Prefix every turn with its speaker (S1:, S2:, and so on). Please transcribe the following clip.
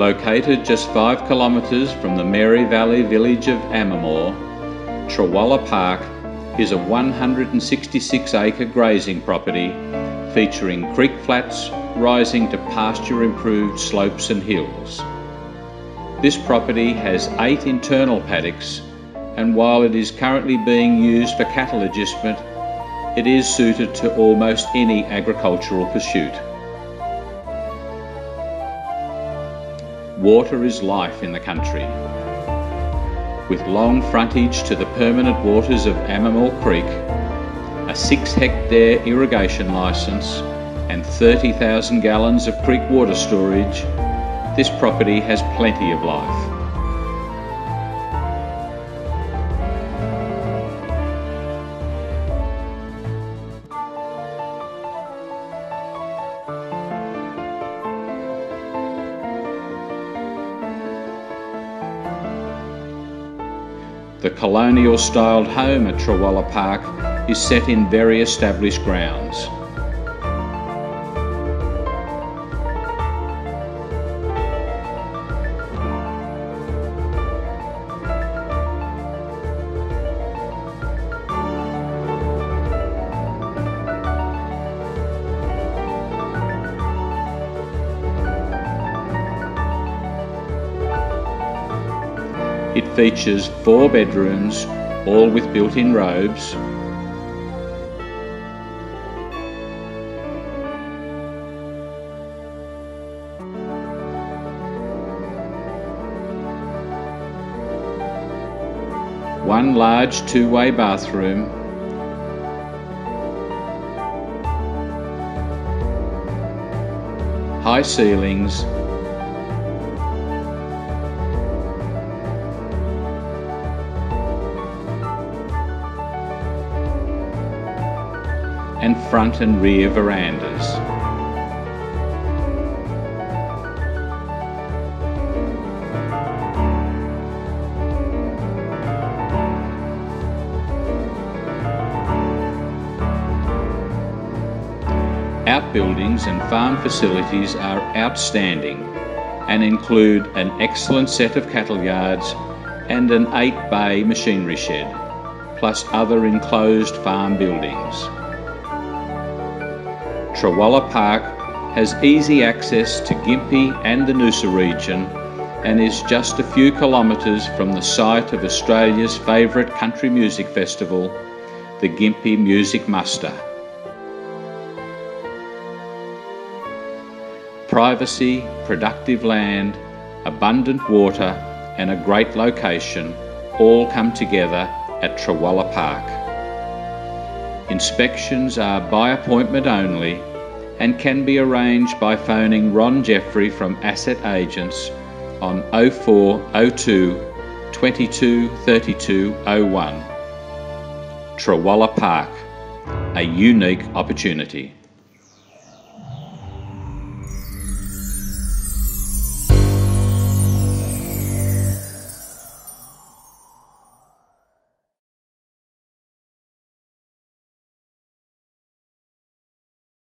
S1: Located just five kilometres from the Mary Valley village of Amamoor, Trawalla Park is a 166 acre grazing property featuring creek flats rising to pasture improved slopes and hills. This property has eight internal paddocks and while it is currently being used for cattle agistment, it is suited to almost any agricultural pursuit. Water is life in the country. With long frontage to the permanent waters of Amamoor Creek, a 6 hectare irrigation licence and 30,000 gallons of creek water storage, this property has plenty of life. The colonial styled home at Trawalla Park is set in very established grounds. It features four bedrooms, all with built-in robes, one large two-way bathroom, high ceilings, and front and rear verandas. Outbuildings and farm facilities are outstanding and include an excellent set of cattle yards and an 8 bay machinery shed, plus other enclosed farm buildings. Trawalla Park has easy access to Gympie and the Noosa region and is just a few kilometres from the site of Australia's favourite country music festival, the Gympie Music Muster. Privacy, productive land, abundant water and a great location all come together at Trawalla Park. Inspections are by appointment only and can be arranged by phoning Ron Jeffery from Asset Agents on 0402 22 32 01. Trawalla Park, a unique opportunity.